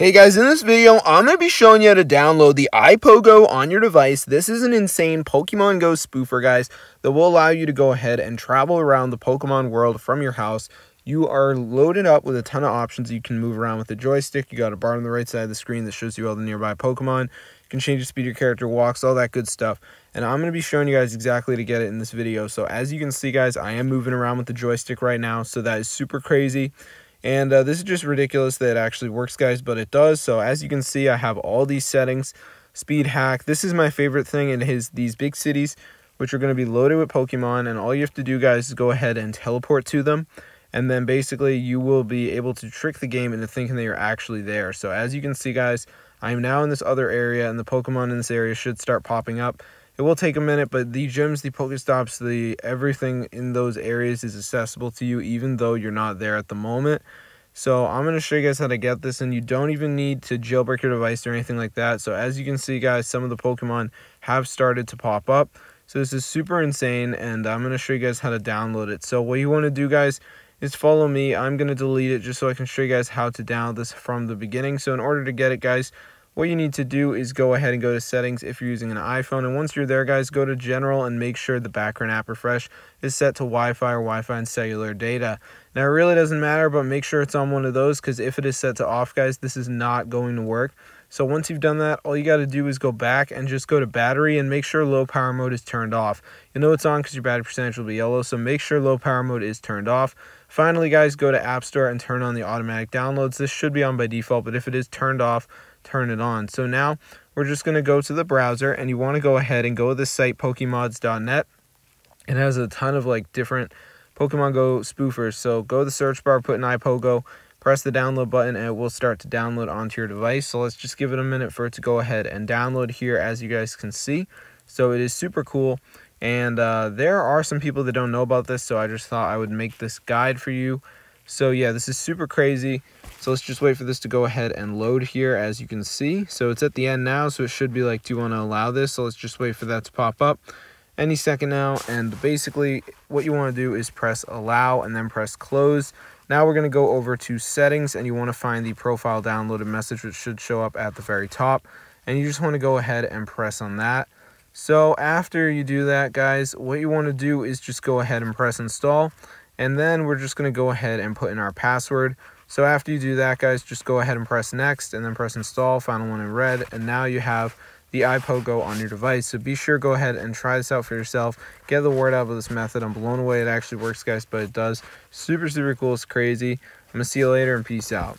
Hey guys, in this video, I'm going to be showing you how to download the iPogo on your device. This is an insane Pokemon Go spoofer, guys, that will allow you to go ahead and travel around the Pokemon world from your house. You are loaded up with a ton of options. You can move around with the joystick. You got a bar on the right side of the screen that shows you all the nearby Pokemon. You can change the speed your character walks, all that good stuff. And I'm going to be showing you guys exactly to get it in this video. So as you can see, guys, I am moving around with the joystick right now. So that is super crazy. And uh, this is just ridiculous that it actually works, guys, but it does. So as you can see, I have all these settings. Speed hack. This is my favorite thing in his these big cities, which are going to be loaded with Pokemon. And all you have to do, guys, is go ahead and teleport to them. And then basically you will be able to trick the game into thinking that you're actually there. So as you can see, guys, I am now in this other area, and the Pokemon in this area should start popping up. It will take a minute, but the gyms, the Pokestops, the everything in those areas is accessible to you, even though you're not there at the moment. So I'm going to show you guys how to get this, and you don't even need to jailbreak your device or anything like that. So as you can see, guys, some of the Pokemon have started to pop up. So this is super insane, and I'm going to show you guys how to download it. So what you want to do, guys, is follow me. I'm going to delete it just so I can show you guys how to download this from the beginning. So in order to get it, guys, what you need to do is go ahead and go to settings if you're using an iPhone. And once you're there, guys, go to general and make sure the background app refresh is set to Wi-Fi or Wi-Fi and cellular data. Now, it really doesn't matter, but make sure it's on one of those because if it is set to off, guys, this is not going to work. So once you've done that, all you got to do is go back and just go to battery and make sure low power mode is turned off. You'll know it's on because your battery percentage will be yellow, so make sure low power mode is turned off. Finally, guys, go to App Store and turn on the automatic downloads. This should be on by default, but if it is turned off, turn it on. So now we're just going to go to the browser and you want to go ahead and go to the site pokemods.net. It has a ton of like different Pokemon Go spoofers. So go to the search bar, put in iPogo, press the download button, and it will start to download onto your device. So let's just give it a minute for it to go ahead and download here as you guys can see. So it is super cool. And uh, there are some people that don't know about this, so I just thought I would make this guide for you. So yeah, this is super crazy. So let's just wait for this to go ahead and load here as you can see. So it's at the end now, so it should be like, do you want to allow this? So let's just wait for that to pop up any second now. And basically what you want to do is press allow and then press close. Now we're going to go over to settings and you want to find the profile downloaded message, which should show up at the very top. And you just want to go ahead and press on that. So after you do that, guys, what you want to do is just go ahead and press install. And then we're just to go ahead and put in our password. So after you do that, guys, just go ahead and press next and then press install, final one in red, and now you have the iPogo on your device. So be sure go ahead and try this out for yourself. Get the word out of this method. I'm blown away it actually works, guys, but it does. Super, super cool. It's crazy. I'm to see you later and peace out.